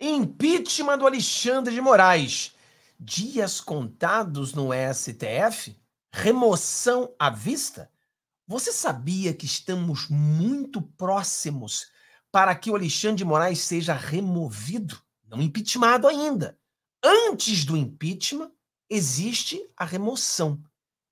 Impeachment do Alexandre de Moraes. Dias contados no STF? Remoção à vista? Você sabia que estamos muito próximos para que o Alexandre de Moraes seja removido? Não impeachmentado ainda. Antes do impeachment, existe a remoção.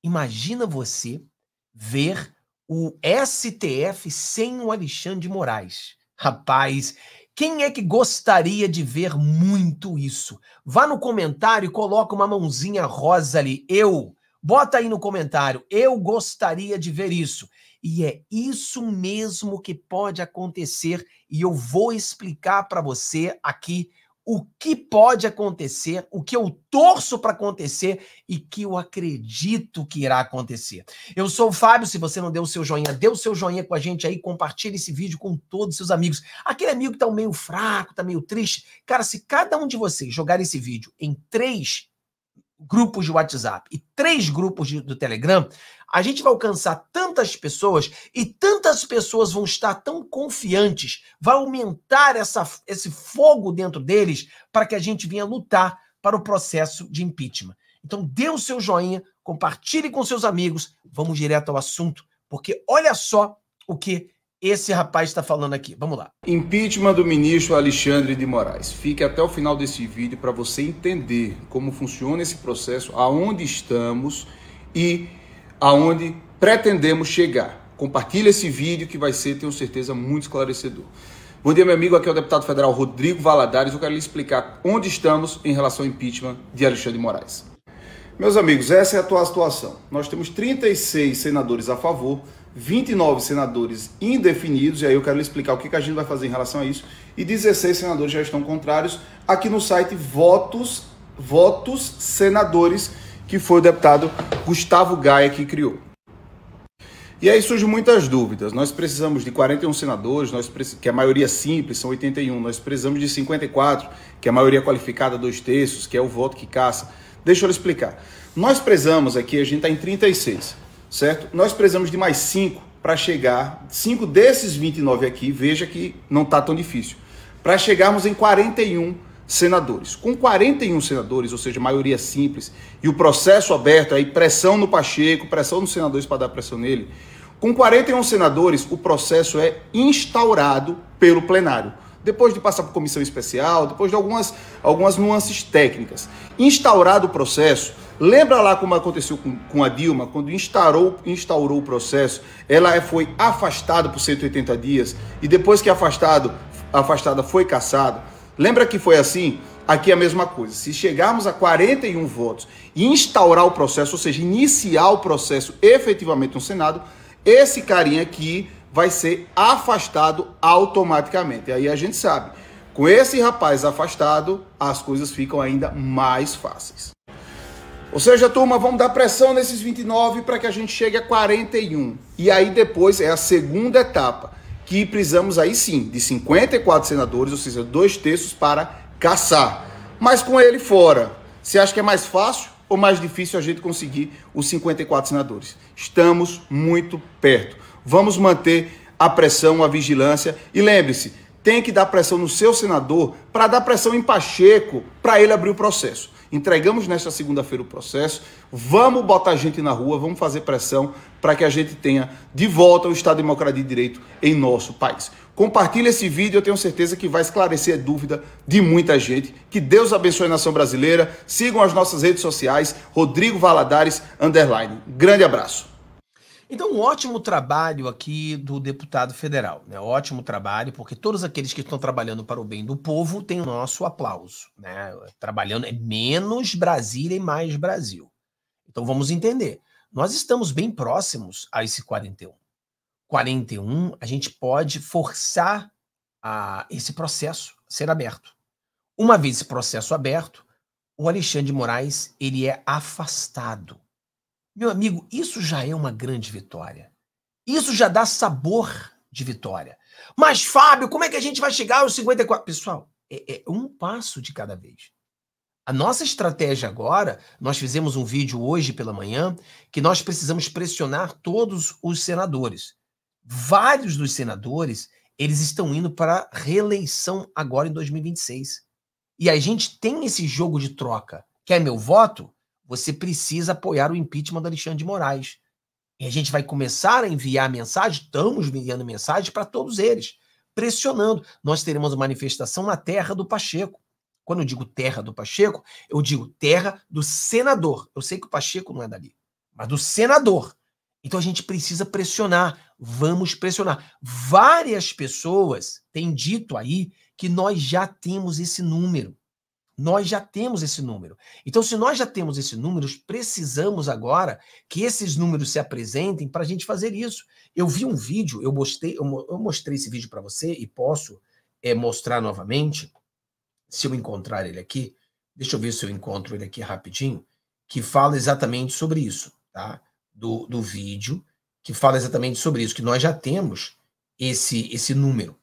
Imagina você ver o STF sem o Alexandre de Moraes. Rapaz, quem é que gostaria de ver muito isso? Vá no comentário e coloca uma mãozinha rosa ali. Eu. Bota aí no comentário. Eu gostaria de ver isso. E é isso mesmo que pode acontecer e eu vou explicar para você aqui o que pode acontecer, o que eu torço para acontecer e que eu acredito que irá acontecer. Eu sou o Fábio, se você não deu o seu joinha, dê o seu joinha com a gente aí, compartilhe esse vídeo com todos os seus amigos. Aquele amigo que tá meio fraco, tá meio triste, cara, se cada um de vocês jogar esse vídeo em três grupos de WhatsApp e três grupos de, do Telegram, a gente vai alcançar tantas pessoas e tantas pessoas vão estar tão confiantes, vai aumentar essa, esse fogo dentro deles para que a gente venha lutar para o processo de impeachment. Então, dê o seu joinha, compartilhe com seus amigos, vamos direto ao assunto, porque olha só o que esse rapaz está falando aqui. Vamos lá. Impeachment do ministro Alexandre de Moraes. Fique até o final desse vídeo para você entender como funciona esse processo, aonde estamos e aonde pretendemos chegar. Compartilhe esse vídeo que vai ser, tenho certeza, muito esclarecedor. Bom dia, meu amigo. Aqui é o deputado federal Rodrigo Valadares. Eu quero lhe explicar onde estamos em relação ao impeachment de Alexandre de Moraes. Meus amigos, essa é a atual situação. Nós temos 36 senadores a favor, 29 senadores indefinidos, e aí eu quero lhe explicar o que, a gente vai fazer em relação a isso, e 16 senadores já estão contrários, aqui no site Votos, Votos Senadores, que foi o deputado Gustavo Gaia que criou. E aí surgem muitas dúvidas. Nós precisamos de 41 senadores, nós que a maioria simples, são 81. Nós precisamos de 54, que é a maioria qualificada, dois terços, que é o voto que caça. Deixa eu lhe explicar. Nós precisamos aqui, a gente está em 36 certo? Nós precisamos de mais 5 para chegar, 5 desses 29 aqui, veja que não está tão difícil, para chegarmos em 41 senadores. Com 41 senadores, ou seja, maioria simples, e o processo aberto, aí pressão no Pacheco, pressão nos senadores para dar pressão nele, com 41 senadores, o processo é instaurado pelo plenário depois de passar por comissão especial, depois de algumas, algumas nuances técnicas. Instaurado o processo, lembra lá como aconteceu com, com a Dilma, quando instaurou, instaurou o processo, ela foi afastada por 180 dias e depois que afastado, afastada foi caçada. Lembra que foi assim? Aqui é a mesma coisa. Se chegarmos a 41 votos e instaurar o processo, ou seja, iniciar o processo efetivamente no Senado, esse carinha aqui vai ser afastado automaticamente. Aí a gente sabe, com esse rapaz afastado, as coisas ficam ainda mais fáceis. Ou seja, turma, vamos dar pressão nesses 29 para que a gente chegue a 41. E aí depois é a segunda etapa, que precisamos aí sim de 54 senadores, ou seja, dois terços para caçar. Mas com ele fora, você acha que é mais fácil ou mais difícil a gente conseguir os 54 senadores? Estamos muito perto. Vamos manter a pressão, a vigilância. E lembre-se, tem que dar pressão no seu senador para dar pressão em Pacheco para ele abrir o processo. Entregamos nesta segunda-feira o processo. Vamos botar gente na rua, vamos fazer pressão para que a gente tenha de volta o Estado Democrático de Direito em nosso país. Compartilhe esse vídeo, eu tenho certeza que vai esclarecer a dúvida de muita gente. Que Deus abençoe a nação brasileira. Sigam as nossas redes sociais, Rodrigo Valadares, underline. Grande abraço. Então, um ótimo trabalho aqui do deputado federal, né? Ótimo trabalho, porque todos aqueles que estão trabalhando para o bem do povo têm o nosso aplauso, né? Trabalhando é menos Brasília e mais Brasil. Então, vamos entender. Nós estamos bem próximos a esse 41. 41, a gente pode forçar a esse processo ser aberto. Uma vez esse processo aberto, o Alexandre de Moraes ele é afastado meu amigo, isso já é uma grande vitória. Isso já dá sabor de vitória. Mas, Fábio, como é que a gente vai chegar aos 54? Pessoal, é, é um passo de cada vez. A nossa estratégia agora, nós fizemos um vídeo hoje pela manhã que nós precisamos pressionar todos os senadores. Vários dos senadores, eles estão indo para reeleição agora em 2026. E a gente tem esse jogo de troca. Quer meu voto? Você precisa apoiar o impeachment do Alexandre de Moraes. E a gente vai começar a enviar mensagem, estamos enviando mensagem para todos eles, pressionando. Nós teremos uma manifestação na terra do Pacheco. Quando eu digo terra do Pacheco, eu digo terra do senador. Eu sei que o Pacheco não é dali, mas do senador. Então a gente precisa pressionar. Vamos pressionar. Várias pessoas têm dito aí que nós já temos esse número. Nós já temos esse número. Então, se nós já temos esse número, precisamos agora que esses números se apresentem para a gente fazer isso. Eu vi um vídeo, eu mostrei, eu mostrei esse vídeo para você e posso é, mostrar novamente, se eu encontrar ele aqui. Deixa eu ver se eu encontro ele aqui rapidinho, que fala exatamente sobre isso, tá? Do, do vídeo, que fala exatamente sobre isso, que nós já temos esse, esse número.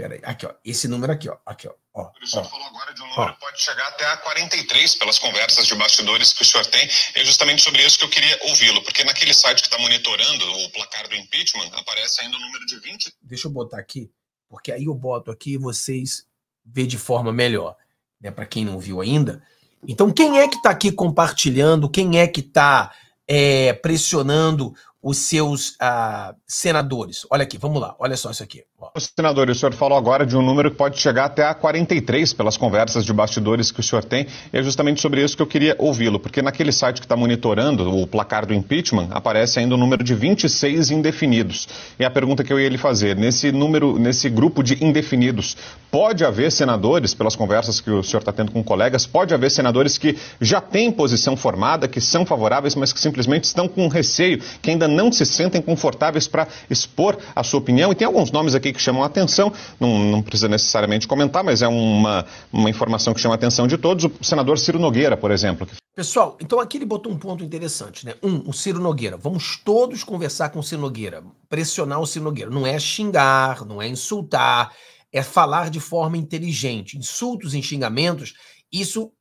Pera aí, aqui, ó. Esse número aqui, ó. Aqui, ó. ó o senhor ó, falou agora de um número que pode chegar até a 43 pelas conversas de bastidores que o senhor tem. É justamente sobre isso que eu queria ouvi-lo, porque naquele site que está monitorando o placar do impeachment, aparece ainda o número de 20. Deixa eu botar aqui, porque aí eu boto aqui e vocês vê de forma melhor, né? Para quem não viu ainda. Então, quem é que está aqui compartilhando? Quem é que está é, pressionando os seus uh, senadores. Olha aqui, vamos lá, olha só isso aqui. Ó. Senador, o senhor falou agora de um número que pode chegar até a 43 pelas conversas de bastidores que o senhor tem, e é justamente sobre isso que eu queria ouvi-lo, porque naquele site que está monitorando o placar do impeachment, aparece ainda o um número de 26 indefinidos. E a pergunta que eu ia lhe fazer, nesse número, nesse grupo de indefinidos, pode haver senadores, pelas conversas que o senhor está tendo com colegas, pode haver senadores que já têm posição formada, que são favoráveis, mas que simplesmente estão com receio, que ainda não se sentem confortáveis para expor a sua opinião. E tem alguns nomes aqui que chamam a atenção, não, não precisa necessariamente comentar, mas é uma, uma informação que chama a atenção de todos. O senador Ciro Nogueira, por exemplo. Pessoal, então aqui ele botou um ponto interessante, né? Um, o Ciro Nogueira. Vamos todos conversar com o Ciro Nogueira, pressionar o Ciro Nogueira. Não é xingar, não é insultar, é falar de forma inteligente. Insultos e xingamentos, isso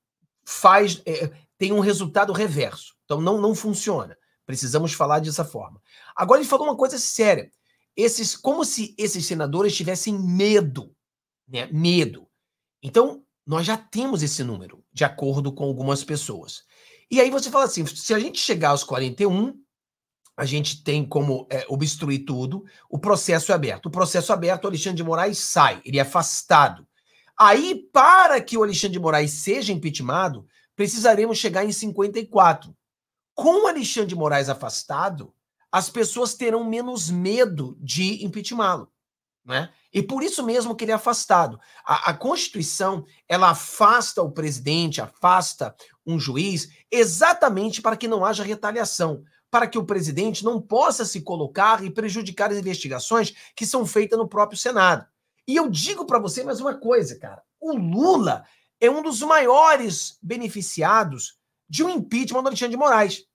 faz. É, tem um resultado reverso. Então não, não funciona. Precisamos falar dessa forma. Agora ele falou uma coisa séria. Esses, como se esses senadores tivessem medo, né? Medo. Então, nós já temos esse número, de acordo com algumas pessoas. E aí você fala assim: se a gente chegar aos 41, a gente tem como é, obstruir tudo, o processo é aberto. O processo aberto, o Alexandre de Moraes sai, ele é afastado. Aí, para que o Alexandre de Moraes seja impeachmentado, precisaremos chegar em 54. Com o Alexandre de Moraes afastado, as pessoas terão menos medo de impeachmentá-lo. Né? E por isso mesmo que ele é afastado. A, a, Constituição ela afasta o presidente, afasta um juiz, exatamente para que não haja retaliação, para que o presidente não possa se colocar e prejudicar as investigações que são feitas no próprio Senado. E eu digo para você mais uma coisa, cara: o Lula é um dos maiores beneficiados de um impeachment do Alexandre de Moraes.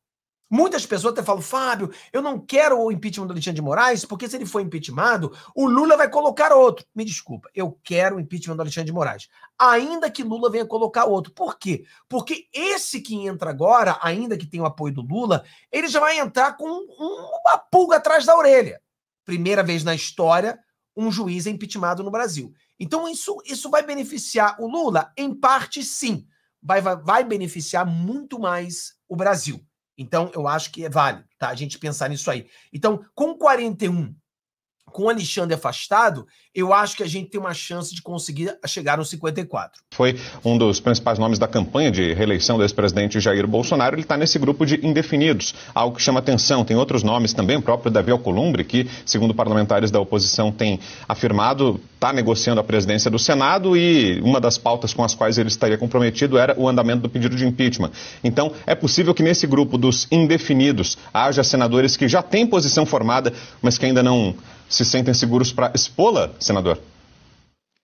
Muitas pessoas até falam, Fábio, eu não quero o impeachment do Alexandre de Moraes, porque se ele for impeachmentado, o Lula vai colocar outro. Me desculpa, eu quero o impeachment do Alexandre de Moraes. Ainda que Lula venha colocar outro. Por quê? Porque esse que entra agora, ainda que tenha o apoio do Lula, ele já vai entrar com uma pulga atrás da orelha. Primeira vez na história, um juiz é impeachmentado no Brasil. Então, isso, isso vai beneficiar o Lula? Em parte, sim. Vai, vai, vai beneficiar muito mais o Brasil. Então, eu acho que é válido, tá? A gente pensar nisso aí. Então, com 41 com o Alexandre afastado, eu acho que a gente tem uma chance de conseguir chegar no 54. Foi um dos principais nomes da campanha de reeleição do ex-presidente Jair Bolsonaro. Ele está nesse grupo de indefinidos, algo que chama atenção. Tem outros nomes também, o próprio Davi Alcolumbre, que, segundo parlamentares da oposição, tem afirmado está negociando a presidência do Senado e uma das pautas com as quais ele estaria comprometido era o andamento do pedido de impeachment. Então, é possível que nesse grupo dos indefinidos haja senadores que já têm posição formada, mas que ainda não se sentem seguros para expô-la, senador?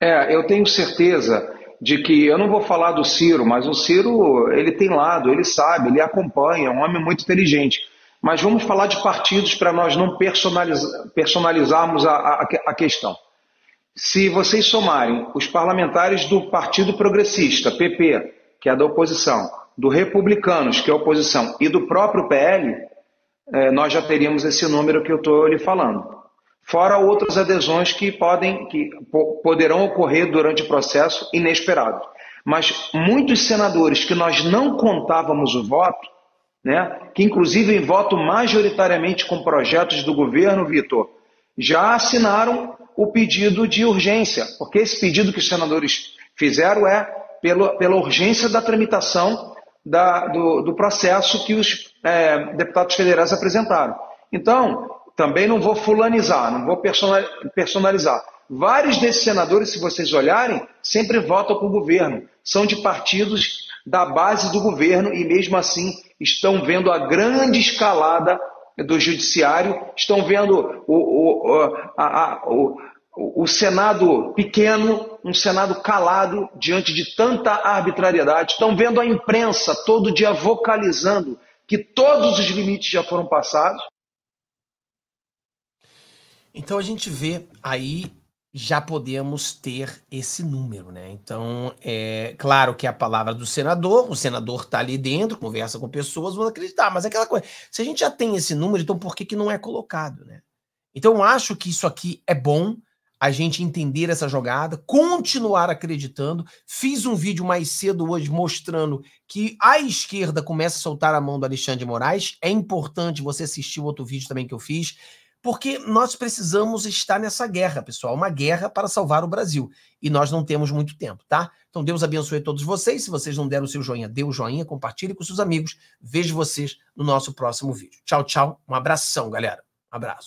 É, eu tenho certeza de que eu não vou falar do Ciro, mas o Ciro ele tem lado, ele sabe, ele acompanha, é um homem muito inteligente. Mas vamos falar de partidos para nós não personalizar, personalizarmos a, a, a questão. Se vocês somarem os parlamentares do Partido Progressista, PP, que é da oposição, do Republicanos, que é a oposição, e do próprio PL, é, nós já teríamos esse número que eu estou lhe falando fora outras adesões que podem que poderão ocorrer durante o processo inesperado. mas muitos senadores que nós não contávamos o voto, né, que inclusive votam majoritariamente com projetos do governo, Vitor, já assinaram o pedido de urgência, porque esse pedido que os senadores fizeram é pela, pela urgência da tramitação da, do, do, processo que os é, deputados federais apresentaram. Então, também não vou fulanizar, não vou personalizar. Vários desses senadores, se vocês olharem, sempre votam com o governo. São de partidos da base do governo e, mesmo assim, estão vendo a grande escalada do judiciário, estão vendo o, o, a, a, o, o Senado pequeno, um Senado calado diante de tanta arbitrariedade, estão vendo a imprensa todo dia vocalizando que todos os limites já foram passados. Então a gente vê aí já podemos ter esse número, né? Então, é claro que a palavra do senador, o senador está ali dentro, conversa com pessoas, vão acreditar, mas é aquela coisa, se a gente já tem esse número, então por que, que não é colocado, né? Então, eu acho que isso aqui é bom, a gente entender essa jogada, continuar acreditando. Fiz um vídeo mais cedo hoje mostrando que a esquerda começa a soltar a mão do Alexandre de Moraes. É importante você assistir o outro vídeo também que eu fiz porque nós precisamos estar nessa guerra, pessoal, uma guerra para salvar o Brasil. E nós não temos muito tempo, tá? Então Deus abençoe todos vocês. Se vocês não deram o seu joinha, dê o joinha, compartilhe com seus amigos. Vejo vocês no nosso próximo vídeo. Tchau, tchau. Um abração, galera. Um abraço.